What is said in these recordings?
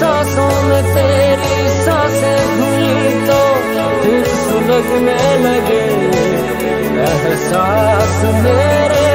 सांसों में तेरी साँसें घुली तो दिल सुलगने लगे। एहसास मेरे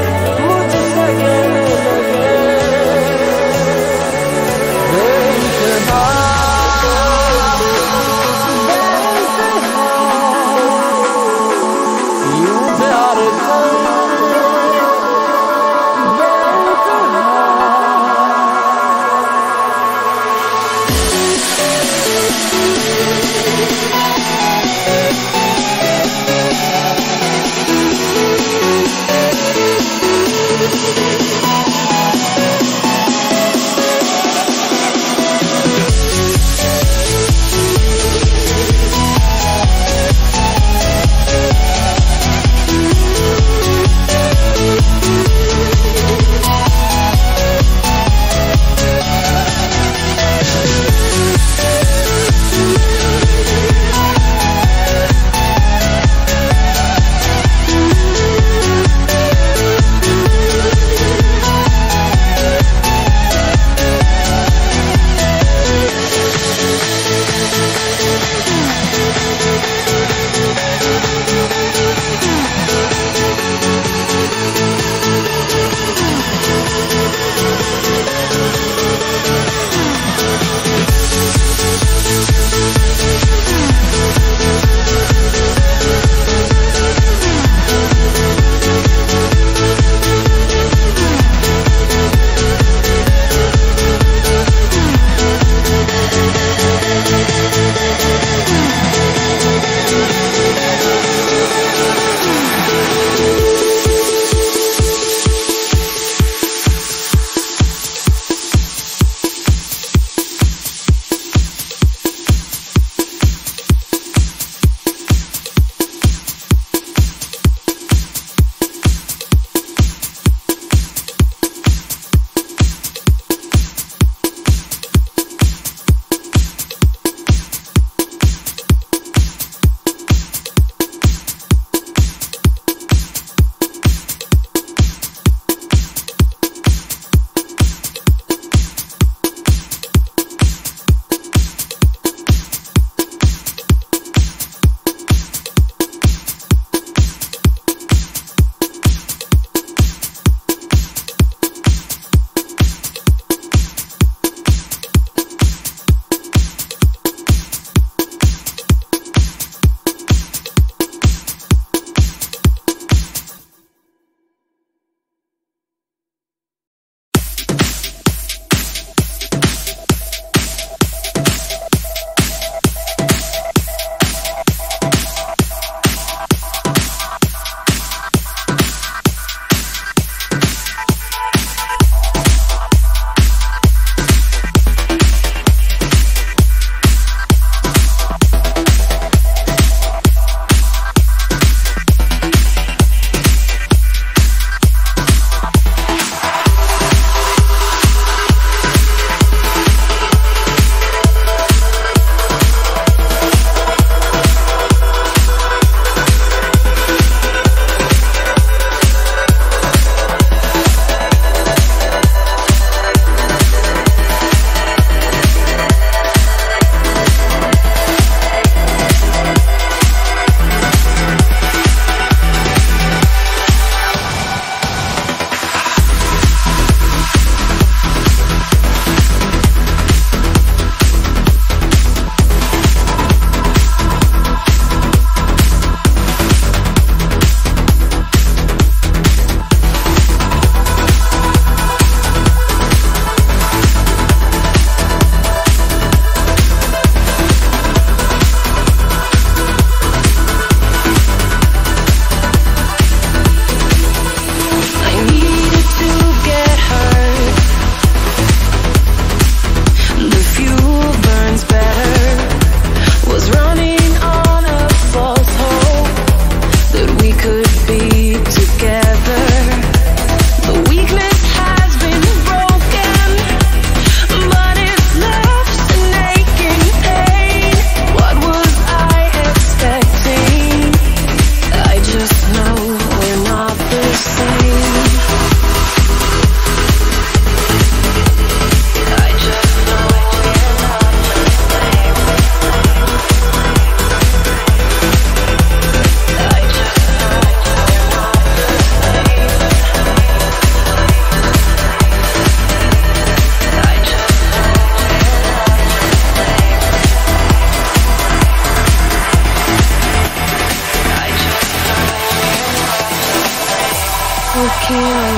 Cheers.